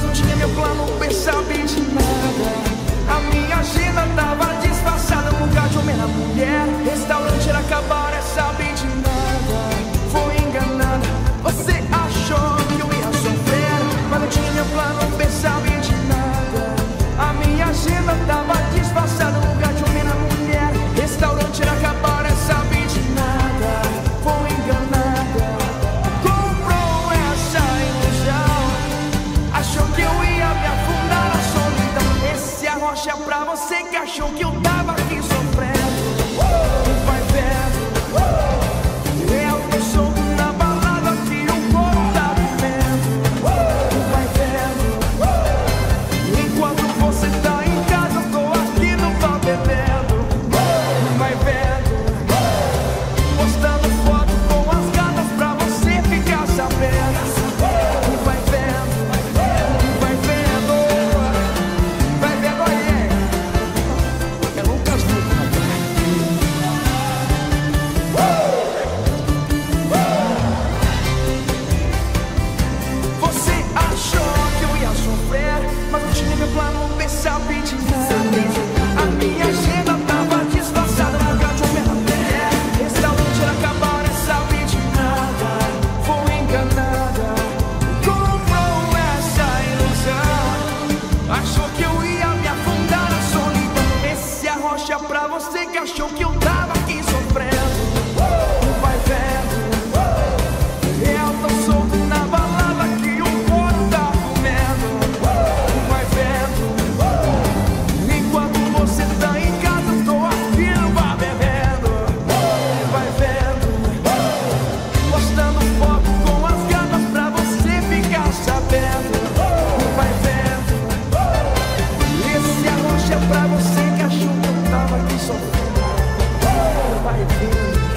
mas não tinha meu plano think I should give achou que eu tava aqui sofrendo. Uh! Vai vendo, uh! eu tô solto na balada que o corpo tá comendo. Uh! Vai vendo, enquanto você tá em casa, eu tô aqui no bebendo. Vai vendo, postando foto com as gatas pra você ficar sabendo. Vai vendo, esse arroz é pra você que achou que eu tava aqui sofrendo parecendo